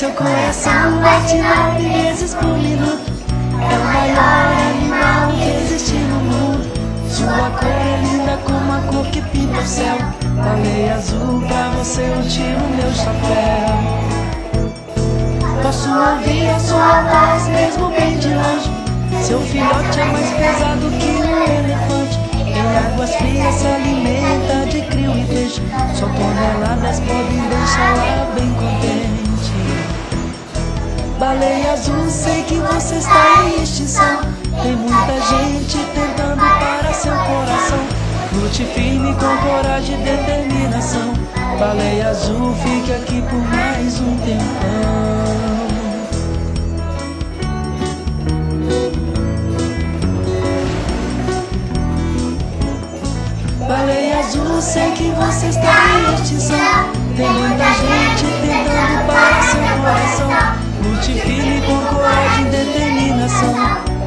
Seu coração bate nove cor que pinta o céu. Baleia azul pra você eu tiro meu chapéu. Posso ouvir a sua voz mesmo bem de longe. Seu filhote é mais pesado que um elefante. Em águas frias se alimenta de crio e peixe. Só toneladas podem deixá-la bem contente. Baleia azul, sei que você está em extinção. Tem muita gente coração. Lute firme com coragem e determinação. Baleia azul, fique aqui por mais um tempão. Baleia azul, sei que você está em extinção. Tem muita gente tentando para seu coração. Lute firme com coragem e determinação.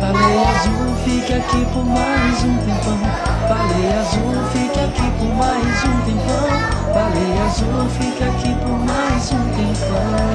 Baleia azul, fique aqui por mais um tempão. Azul, fique aqui por mais um tempão.